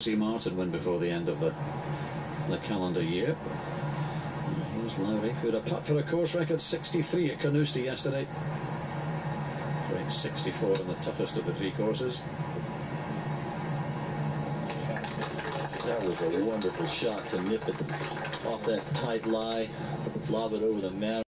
See Martin win before the end of the the calendar year. Here's Lowry, who had a putt for a course record 63 at Carnoustie yesterday. Going 64 on the toughest of the three courses. That was a wonderful shot to nip it off that tight lie, lob it over the mat.